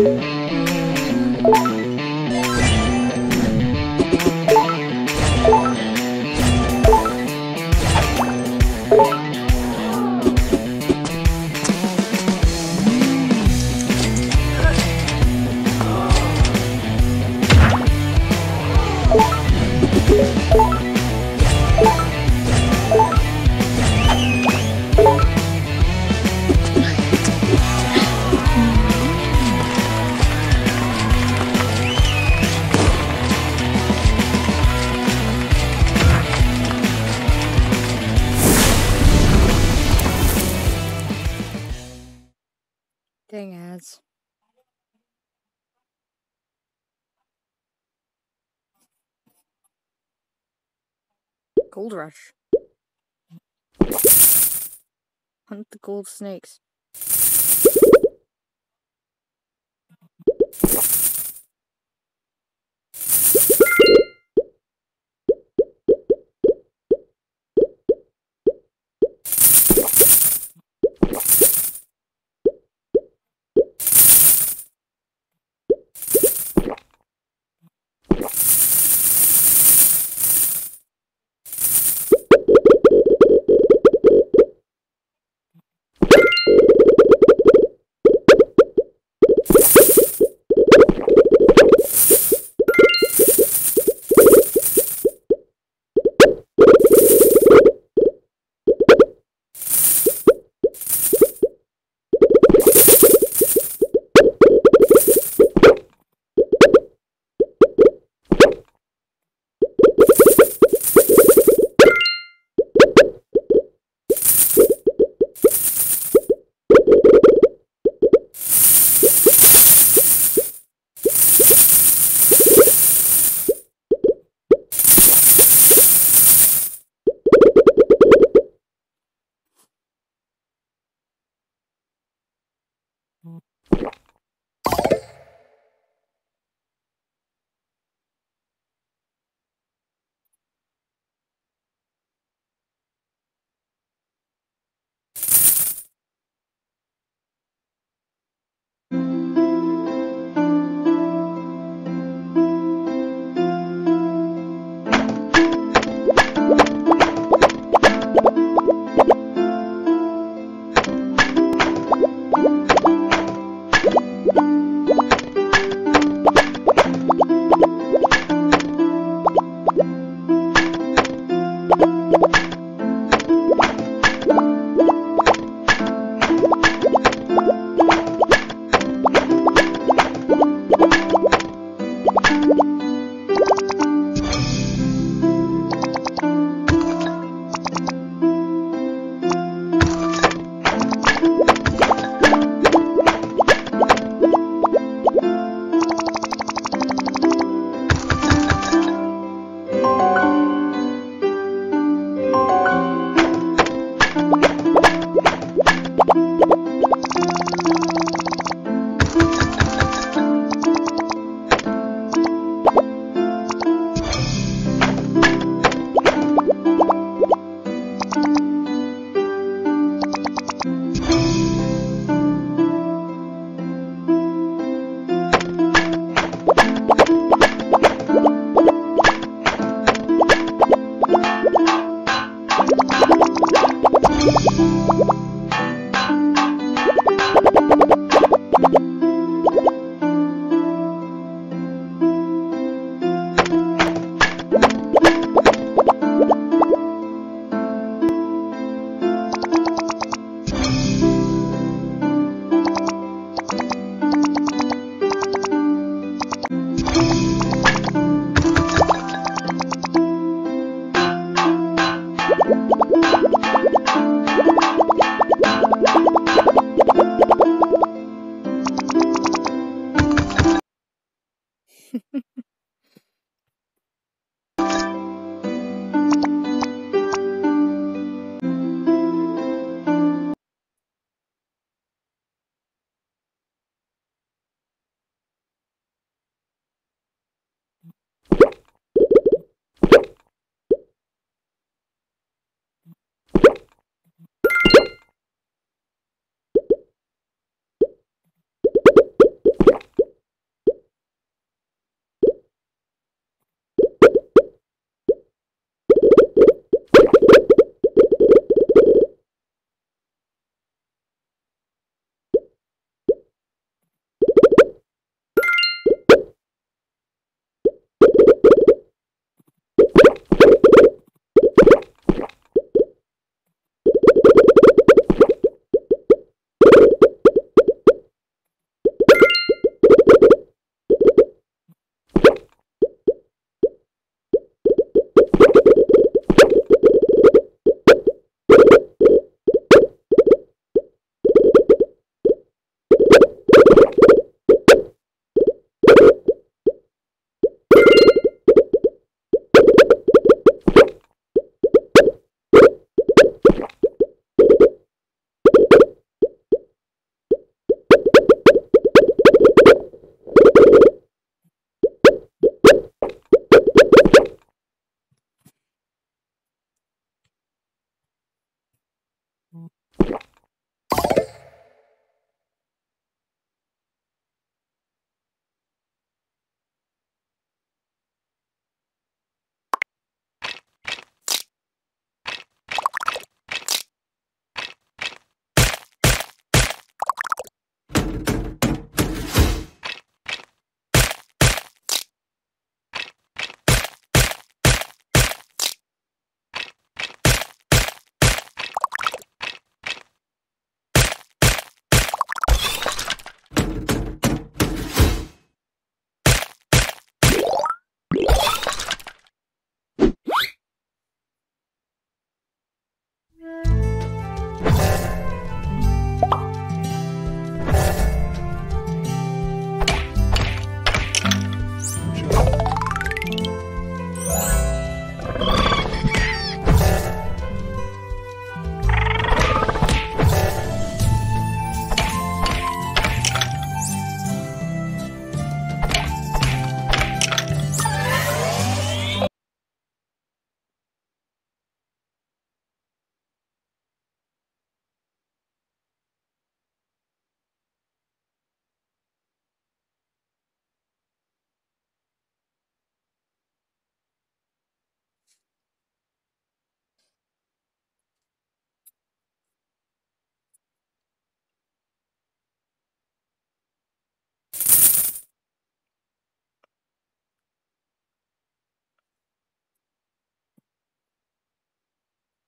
Música Gold rush. Hunt the gold snakes.